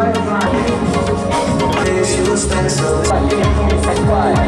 She was like so.